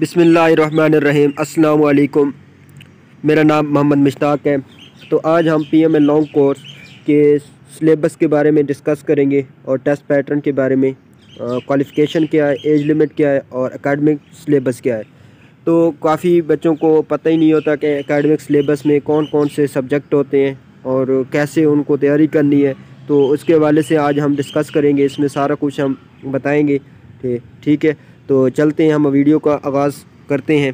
बिसमीम अल्लाम मेरा नाम मोहम्मद मुश्ताक है। तो आज हम P M L long course के सिलेबस के बारे में डिस्कस करेंगे और टेस्ट पैटर्न के बारे में क्वालिफ़िकेशन क्या है, एज लिमिट क्या है और एकेडमिक सिलेबस क्या है। तो काफ़ी बच्चों को पता ही नहीं होता कि अकेडमिक सिलेबस में कौन कौन से सब्जेक्ट होते हैं और कैसे उनको तैयारी करनी है। तो उसके हवाले से आज हम डिस्कस करेंगे, इसमें सारा कुछ हम बताएँगे। ठीक है? तो चलते हैं हम वीडियो का आगाज़ करते हैं।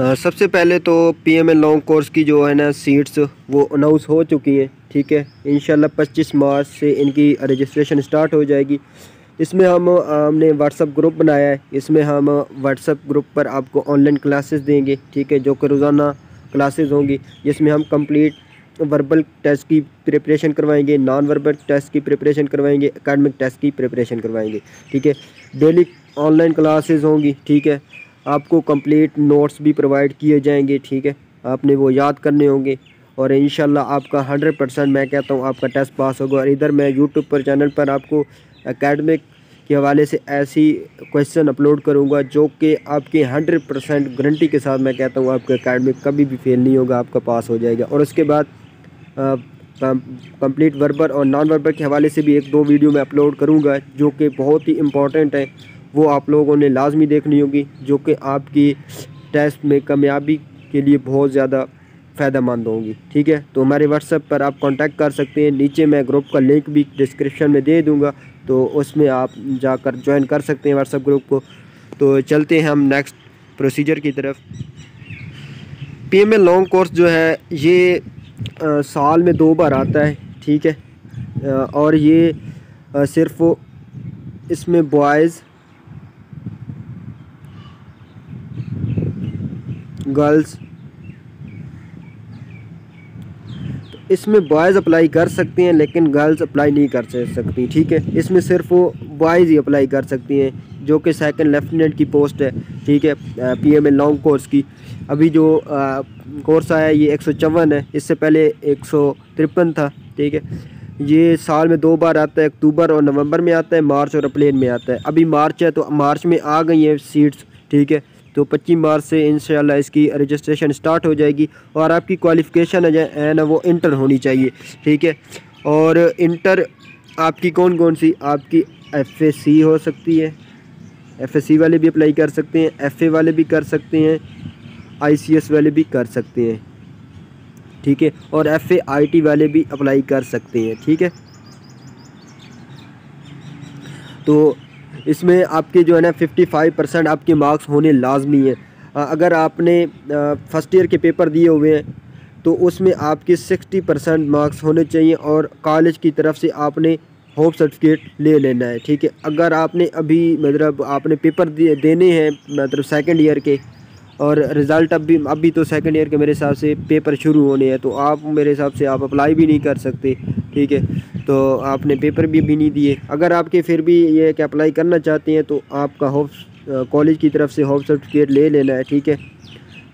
आ, सबसे पहले तो P M L long course की जो है ना सीट्स वो अनाउंस हो चुकी हैं ठीक है? इन 25 मार्च से इनकी रजिस्ट्रेशन स्टार्ट हो जाएगी। इसमें हम हमने व्हाट्सअप ग्रुप बनाया है। इसमें हम व्हाट्सअप ग्रुप पर आपको ऑनलाइन क्लासेस देंगे ठीक है? जो कि रोज़ाना क्लासेस होंगी जिसमें हम कंप्लीट वर्बल टेस्ट की प्रिपरेशन करवाएँगे नॉन वर्बल टेस्ट की प्रिपरेशन करवाएँगे एकेडमिक टेस्ट की प्रिपरेशन करवाएँगे, ठीक है? डेली ऑनलाइन क्लासेस होंगी, ठीक है? आपको कंप्लीट नोट्स भी प्रोवाइड किए जाएँगे, ठीक है? आपने वो याद करने होंगे और इन आपका हंड्रेड परसेंट मैं कहता हूँ आपका टेस्ट पास होगा और इधर मैं यूट्यूब पर चैनल पर आपको एकेडमिक के हवाले से ऐसी क्वेश्चन अपलोड करूँगा जो कि आपके हंड्रेड परसेंट गारंटी के साथ मैं कहता हूँ आपका एकेडमिक कभी भी फेल नहीं होगा, आपका पास हो जाएगा और उसके बाद कंप्लीट वर्बर और नॉन वर्बर के हवाले से भी एक दो वीडियो मैं अपलोड करूँगा, जो कि बहुत ही इम्पोर्टेंट है। वो आप लोगों ने लाजमी देखनी होगी, जो कि आपकी टेस्ट में कामयाबी के लिए बहुत ज़्यादा फ़ायदा मंद होंगी। ठीक है? तो हमारे व्हाट्सएप पर आप कांटेक्ट कर सकते हैं। नीचे मैं ग्रुप का लिंक भी डिस्क्रिप्शन में दे दूँगा तो उसमें आप जाकर ज्वाइन कर सकते हैं व्हाट्सएप ग्रुप को। तो चलते हैं हम नेक्स्ट प्रोसीजर की तरफ़। पी एम लॉन्ग कोर्स जो है, ये आ, साल में दो बार आता है ठीक है? आ, और ये आ, सिर्फ़ इसमें बॉयज़ गर्ल्स तो इसमें बॉयज़ अप्लाई कर सकते हैं लेकिन गर्ल्स अप्लाई नहीं कर सकती ठीक है? इसमें सिर्फ़ वो बॉयज़ ही अप्लाई कर सकती हैं जो कि सेकंड लेफ्टिनेंट की पोस्ट है ठीक है? P M A long course की। अभी जो कोर्स आया ये एक सौ चौवन है, इससे पहले एक सौ तिरपन था, ठीक है? ये साल में दो बार आता है, अक्टूबर और नवंबर में आता है, मार्च और अप्रैल में आता है। अभी मार्च है तो मार्च में आ गई हैं सीट्स ठीक है? तो 25 मार्च से इन इसकी रजिस्ट्रेशन स्टार्ट हो जाएगी और आपकी क्वालिफ़िकेशन है ना, वो इंटर होनी चाहिए, ठीक है? और इंटर आपकी कौन कौन सी? आपकी एफ़ हो सकती है एफएससी वाले भी अप्लाई कर सकते हैं एफए वाले भी कर सकते हैं ICS वाले भी कर सकते हैं। ठीक है? और एफ़ ए वाले भी अप्लाई कर सकते हैं। ठीक है? तो इसमें आपके जो है ना 55 परसेंट आपके मार्क्स होने लाजमी हैं। अगर आपने फ़र्स्ट ईयर के पेपर दिए हुए हैं तो उसमें आपके 60 परसेंट मार्क्स होने चाहिए और कॉलेज की तरफ़ से आपने होप सर्टिफिकेट ले लेना है। ठीक है? अगर आपने अभी मतलब आपने पेपर देने हैं मतलब सेकंड ईयर के और रिज़ल्ट अब भी अभी तो सेकंड ईयर के मेरे हिसाब से पेपर शुरू होने हैं तो आप मेरे हिसाब से आप अप्लाई भी नहीं कर सकते, ठीक है? तो आपने पेपर भी अभी नहीं दिए। अगर आपके फिर भी ये कि अप्लाई करना चाहते हैं तो आपका होप कॉलेज की तरफ़ से होप सर्टिफिकेट ले लेना है, ठीक है?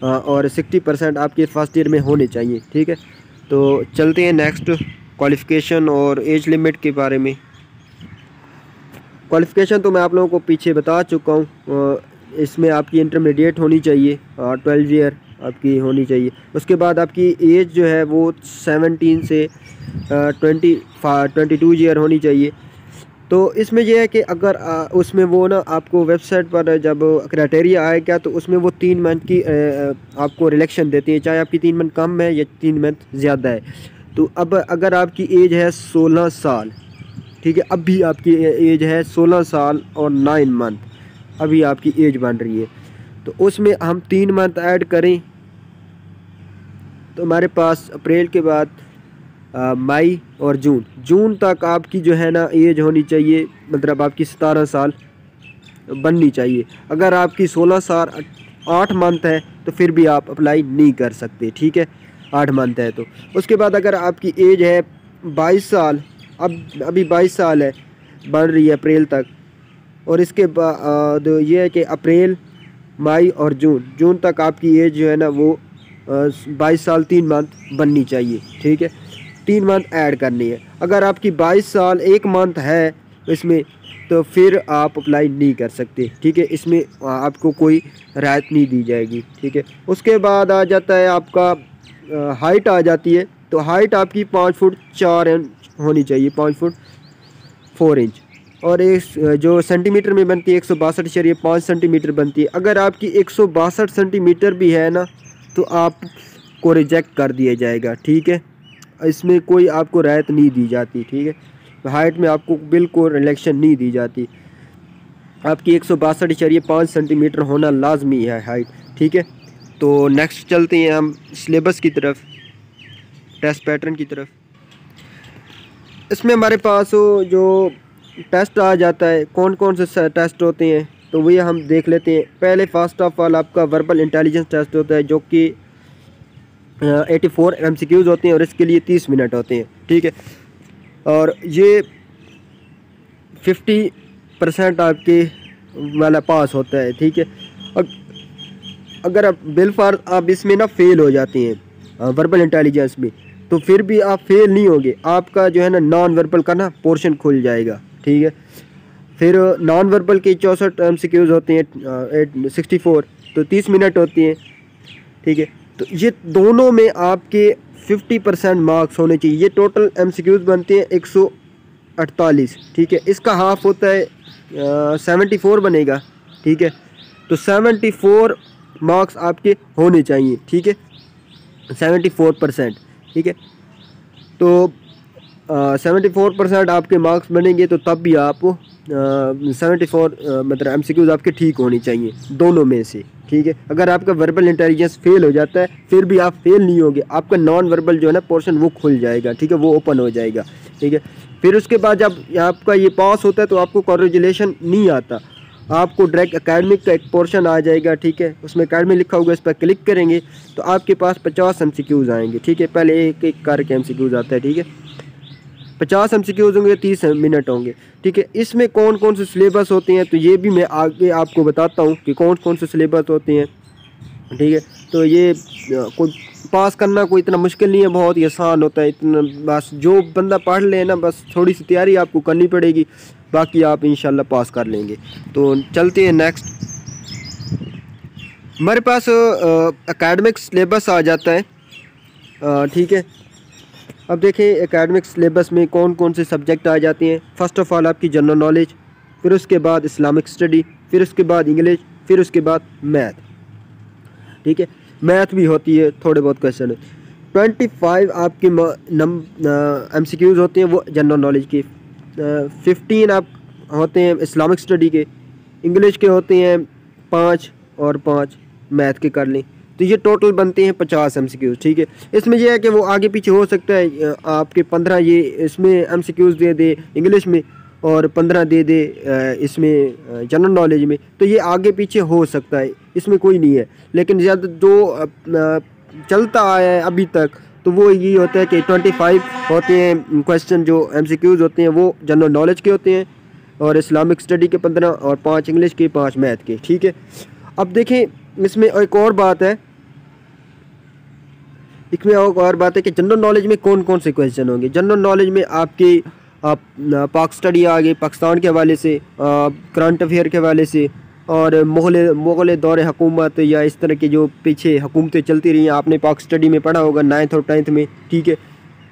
और सिक्सटी परसेंट आपके फ़र्स्ट ईयर में होने चाहिए, ठीक है? तो चलते हैं नेक्स्ट क्वालिफ़िकेशन और एज लिमिट के बारे में। क्वालिफ़िकेशन तो मैं आप लोगों को पीछे बता चुका हूँ इसमें आपकी इंटरमीडिएट होनी चाहिए ट्वेल्व ईयर आपकी होनी चाहिए। उसके बाद आपकी एज जो है वो सेवनटीन से ट्वेंटी ट्वेंटी टू ईयर होनी चाहिए। तो इसमें यह है कि अगर उसमें वो ना आपको वेबसाइट पर जब क्राइटेरिया आएगा तो उसमें वो तीन मंथ की आपको रिलेक्शन देती है। चाहे आपकी तीन मंथ कम है या तीन मंथ ज़्यादा है। तो अब अगर आपकी एज है सोलह साल, ठीक है, अब भी आपकी एज है सोलह साल और नाइन मंथ अभी आपकी एज बन रही है। तो उसमें हम तीन मंथ ऐड करें। तो हमारे पास अप्रैल के बाद मई और जून। जून तक आपकी जो है ना एज होनी चाहिए मतलब आपकी सतारह साल बननी चाहिए। अगर आपकी सोलह साल आठ मंथ है तो फिर भी आप अप्लाई नहीं कर सकते, ठीक है? आठ मंथ है तो। उसके बाद अगर आपकी एज है बाईस साल, अब, अभी बाईस साल है, बन रही है अप्रैल तक और इसके बाद ये है कि अप्रैल, मई और जून। जून तक आपकी एज जो है ना वो बाईस साल, तीन मंथ बननी चाहिए, ठीक है? तीन मंथ ऐड करनी है। अगर आपकी बाईस साल, एक मंथ है इसमें तो फिर आप अप्लाई नहीं कर सकते, ठीक है? इसमें आपको कोई राहत नहीं दी जाएगी, ठीक है? उसके बाद आ जाता है आपका हाइट आ जाती है। तो हाइट आपकी पाँच फुट चार इंच होनी चाहिए, पाँच फुट फोर इंच और एक जो सेंटीमीटर में बनती है एक सौ बासठ शरीय पाँच सेंटीमीटर बनती है। अगर आपकी एक सौ बासठ सेंटीमीटर भी है ना तो आपको रिजेक्ट कर दिया जाएगा, ठीक है? इसमें कोई आपको रायत नहीं दी जाती, ठीक है? हाइट में आपको बिल्कुल रिलेक्शन नहीं दी जाती। आपकी एक सौ बासठ शरीय पाँच सेंटीमीटर होना लाजमी है हाइट, ठीक है? तो नेक्स्ट चलते हैं हम सिलेबस की तरफ़, टेस्ट पैटर्न की तरफ़। इसमें हमारे पास जो टेस्ट आ जाता है कौन कौन से टेस्ट होते हैं तो वही हम देख लेते हैं। पहले फ़र्स्ट ऑफ़ ऑल आपका वर्बल इंटेलिजेंस टेस्ट होता है, जो कि eighty four M C Qs होते हैं और इसके लिए तीस मिनट होते हैं, ठीक है? और ये फिफ्टी परसेंट आपके वाला पास होता है, ठीक है? अगर आप बिल फार, आप इसमें ना फेल हो जाते हैं वर्बल इंटेलिजेंस में तो फिर भी आप फेल नहीं होंगे। आपका जो है ना नॉन वर्बल का ना पोर्शन खुल जाएगा। ठीक है। फिर नॉन वर्बल के चौंसठ एम सी क्यूज़ होते हैं एट सिक्सटी फोर तो तीस मिनट होती हैं, ठीक है। तो ये दोनों में आपके फिफ्टी परसेंट मार्क्स होने चाहिए। ये टोटल एम सी क्यूज़ बनते हैं एक सौ अड़तालीस, ठीक है। इसका हाफ़ होता है सेवेंटी फोर बनेगा, ठीक है। तो सेवेंटी फोर मार्क्स आपके होने चाहिए, ठीक है। सेवेंटी फोर परसेंट ठीक है। तो सेवेंटी फोर परसेंट आपके मार्क्स बनेंगे तो तब भी आप सेवेंटी फोर मतलब एम सी क्यूज़ आपके ठीक होनी चाहिए, दोनों में से, ठीक है? अगर आपका वर्बल इंटेलिजेंस फेल हो जाता है, फिर भी आप फेल नहीं होगे, आपका नॉन वर्बल जो है ना पोर्शन वो खुल जाएगा, ठीक है? वो ओपन हो जाएगा, ठीक है? फिर उसके बाद जब आपका ये पास होता है तो आपको कॉन्ग्रेचुलेशन नहीं आता, आपको डायरेक्ट अकेडमिक का एक पोर्शन आ जाएगा, ठीक है? उसमें अकेडमिक लिखा होगा, इस पर क्लिक करेंगे तो आपके पास पचास एम आएँगे, ठीक है? पहले एक एक करके एम आता है, ठीक है? पचास एम होंगे तीस मिनट होंगे। ठीक है, इसमें कौन कौन से सिलेबस होते हैं? तो ये भी मैं आगे आपको बताता हूँ कि कौन कौन से सिलेबस होते हैं। ठीक है तो ये कोई पास करना कोई इतना मुश्किल नहीं है, बहुत ही आसान होता है, इतना बस जो बंदा पढ़ ले ना, बस थोड़ी सी तैयारी आपको करनी पड़ेगी, बाकी आप इन पास कर लेंगे। तो चलते हैं नेक्स्ट हमारे पास एकेडमिक सिलेबस आ जाता है। ठीक है अब देखें एकेडमिक सिलेबस में कौन कौन से सब्जेक्ट आ जाते हैं? फ़र्स्ट ऑफ़ ऑल आपकी जनरल नॉलेज फिर उसके बाद इस्लामिक स्टडी फिर उसके बाद इंग्लिश फिर उसके बाद मैथ ठीक है? मैथ भी होती है, थोड़े बहुत क्वेश्चन है ट्वेंटी फाइव आपके एम सी क्यूज़ होते हैं, वो जनरल नॉलेज के. फिफ्टीन आप होते हैं इस्लामिक स्टडी के. इंग्लिश के होते हैं पाँच और पाँच मैथ के कर लें. तो ये टोटल बनते हैं पचास एम ठीक है? इसमें यह है कि वो आगे पीछे हो सकता है आपके पंद्रह ये इसमें एम दे दे इंग्लिश में और पंद्रह दे दे इसमें जनरल नॉलेज में। तो ये आगे पीछे हो सकता है, इसमें कोई नहीं है। लेकिन ज़्यादा जो चलता आया है अभी तक तो वो ये होता है कि ट्वेंटी फाइव होते हैं क्वेश्चन जो एम होते हैं, वो जनरल नॉलेज के होते हैं और इस्लामिक स्टडी के पंद्रह और पाँच इंग्लिश के, पाँच मैथ के, ठीक है? अब देखें इसमें एक और बात है। इसमें एक और बात है कि जनरल नॉलेज में कौन कौन से क्वेश्चन होंगे? जनरल नॉलेज में आपकी, आप पाक स्टडी आ गई, पाकिस्तान के हवाले से करंट अफेयर के हवाले से, और मुगल मुगल दौर हुकूमत या इस तरह के जो पीछे हुकूमतें चलती रही हैं, आपने पाक स्टडी में पढ़ा होगा नाइन्थ और टेंथ में, ठीक है?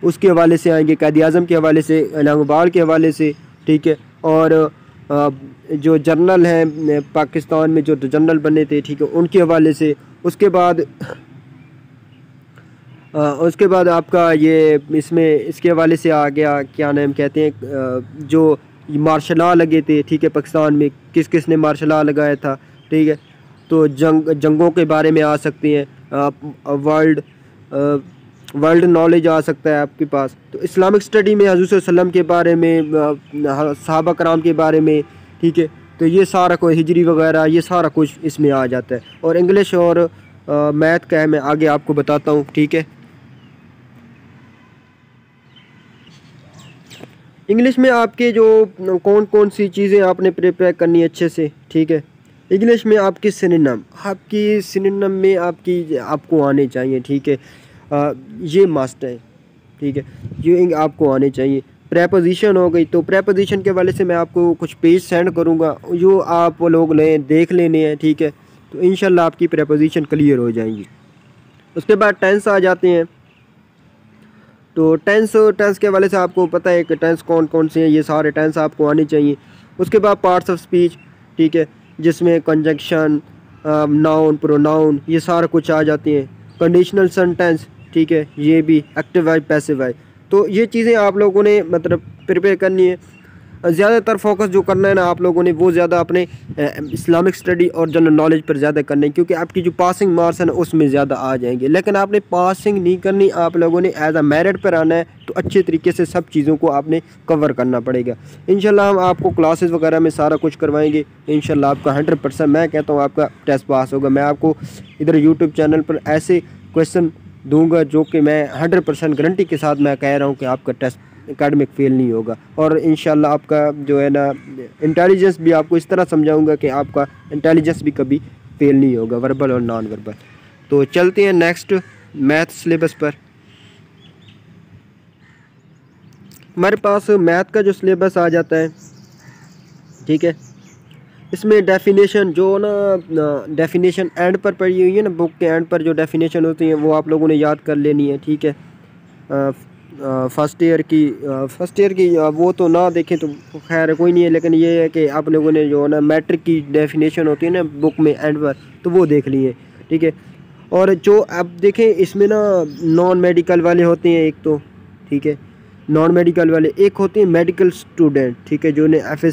उसके हवाले से आएँगे कैद अज़म के हवाले से, इलाहाबाद के हवाले से, ठीक है? और जो जर्नल हैं पाकिस्तान में जो जनरल बने थे, ठीक है, उनके हवाले से, उसके बाद उसके बाद आपका ये, इसमें, इसके हवाले से आ गया, क्या नाम कहते हैं जो मार्शल लगे थे, ठीक है, पाकिस्तान में किस किस ने मार्शल लगाया था, ठीक है तो जंग, जंगों के बारे में आ सकती हैं वर्ल्ड वर्ल्ड नॉलेज आ सकता है आपके पास। तो इस्लामिक स्टडी में हजूर वसल्लम के बारे में सहाबा कराम के बारे में, ठीक है? तो ये सारा कोई हिजरी वगैरह, ये सारा कुछ इसमें आ जाता है। और इंग्लिश और मैथ का है मैं आगे आपको बताता हूँ, ठीक है? इंग्लिश में आपके जो कौन कौन सी चीज़ें आपने प्रिपेयर करनी अच्छे से, ठीक है? इंग्लिश में आपके सिनेम आपकी सिनेनम में आपकी, आपको आने चाहिए, ठीक है? आ, ये मस्ट है ठीक है? ये आपको आने चाहिए। प्रेपोजिशन हो गई तो प्रेपोजिशन के वाले से मैं आपको कुछ पेज सेंड करूँगा। जो आप लोग लें देख लेने हैं ठीक है? तो इन आपकी प्रेपोजिशन क्लियर हो जाएँगी। उसके बाद टेंस आ जाते हैं। तो टेंस टेंस के वाले से आपको पता है कि टेंस कौन कौन से हैं ये सारे टेंस आपको आने चाहिए। उसके बाद पार्ट्स ऑफ़ स्पीच ठीक है? जिसमें कंजक्शन नाउन प्रोनाउन ये सारा कुछ आ जाते हैं। कंडीशनल सेंटेंस ठीक है, ये भी एक्टिव वाइज पैसिव वाइज तो ये चीज़ें आप लोगों ने मतलब प्रिपेयर करनी है। ज़्यादातर फोकस जो करना है ना आप लोगों ने, वो ज़्यादा अपने इस्लामिक स्टडी और जनरल नॉलेज पर ज़्यादा करना है, क्योंकि आपकी जो पासिंग मार्क्स है ना, उसमें ज़्यादा आ जाएँगे। लेकिन आपने पासिंग नहीं करनी, आप लोगों ने एज अ मेरिट पर आना है तो अच्छे तरीके से सब चीज़ों को आपने कवर करना पड़ेगा। इन हम आपको क्लासेस वगैरह में सारा कुछ करवाएँगे। इन आपका हंड्रेड मैं कहता हूँ आपका टेस्ट पास होगा। मैं आपको इधर यूट्यूब चैनल पर ऐसे क्वेश्चन दूँगा, जो कि मैं हंड्रेड परसेंट गारंटी के साथ मैं कह रहा हूँ कि आपका टेस्ट एकेडमिक फेल नहीं होगा। और इन आपका जो है ना इंटेलिजेंस भी आपको इस तरह समझाऊँगा कि आपका इंटेलिजेंस भी कभी फेल नहीं होगा वर्बल और नॉन वर्बल तो चलते हैं नेक्स्ट मैथ सिलेबस पर। हमारे पास मैथ का जो सिलेबस आ जाता है, ठीक है? इसमें डेफिनेशन जो ना डेफिनेशन एंड पर पड़ी हुई है ना बुक के एंड पर जो डेफिनेशन होती हैं, वो आप लोगों ने याद कर लेनी है, ठीक है? फ़र्स्ट ईयर की फ़र्स्ट ईयर की वो तो ना देखें तो खैर कोई नहीं है, लेकिन ये है कि आप लोगों ने जो है ना मैट्रिक की डेफिनेशन होती है ना बुक में एंड पर तो वो देख ली है, ठीक है? और जो आप देखें, इसमें ना नॉन मेडिकल वाले होते हैं एक तो ठीक है? नॉन मेडिकल वाले, एक होते हैं मेडिकल स्टूडेंट ठीक है? जो ने एफ़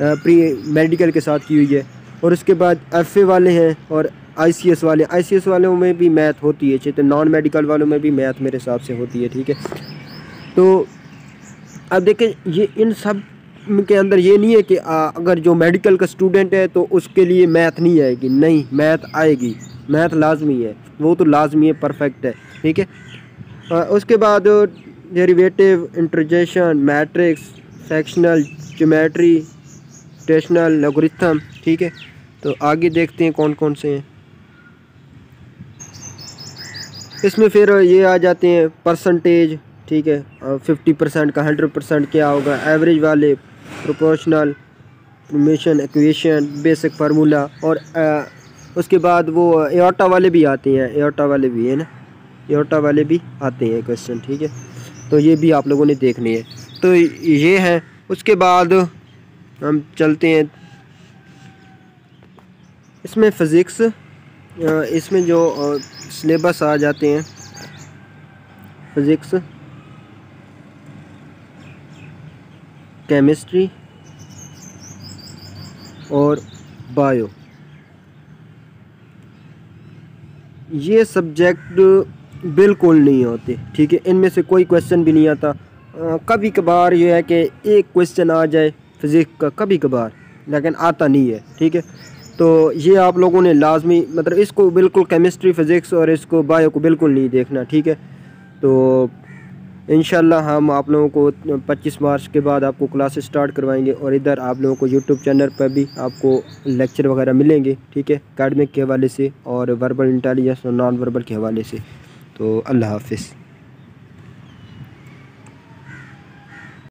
प्री मेडिकल के साथ की हुई है। और उसके बाद एफ़ ए वाले हैं और आईसीएस वाले। आईसीएस वालों में भी मैथ होती है तो नॉन मेडिकल वालों में भी मैथ मेरे हिसाब से होती है ठीक है? तो अब देखें ये इन सब के अंदर ये नहीं है कि आ, अगर जो मेडिकल का स्टूडेंट है तो उसके लिए मैथ नहीं आएगी। नहीं मैथ आएगी। मैथ लाजमी है। वो तो लाजमी है परफेक्ट है ठीक है? उसके बाद derivative integration matrix sectional geometry stational logarithm ठीक है? तो आगे देखते हैं कौन कौन से हैं। इसमें फिर ये आ जाते हैं परसेंटेज ठीक है? फिफ्टी परसेंट का हंड्रेड परसेंट क्या होगा? एवरेज वाले proportional mission equation basic formula और आ, उसके बाद वो एटा वाले भी आते हैं एटा वाले भी है ना? एटा वाले भी आते हैं क्वेश्चन ठीक है? तो ये भी आप लोगों ने देखनी है। तो ये है उसके बाद हम चलते हैं। इसमें फ़िज़िक्स इसमें जो सिलेबस आ जाते हैं। फिज़िक्स केमिस्ट्री और बायो ये सब्जेक्ट बिल्कुल नहीं होते, ठीक है? इनमें से कोई क्वेश्चन भी नहीं आता। कभी कभार ये है कि एक क्वेश्चन आ जाए फिज़िक्स का, कभी कभार, लेकिन आता नहीं है, ठीक है? तो ये आप लोगों ने लाजमी मतलब इसको बिल्कुल केमिस्ट्री फ़िज़िक्स और इसको बायो को बिल्कुल नहीं देखना, ठीक है? तो इन हम आप लोगों को 25 मार्च के बाद आपको क्लासेस स्टार्ट करवाएँगे और इधर आप लोगों को यूट्यूब चैनल पर भी आपको लेक्चर वगैरह मिलेंगे, ठीक है? अकेडमिक के हवाले से और वर्बल इंटेलिजेंस और नॉन वर्बल के हवाले से। तो अल्लाह हाफिज़।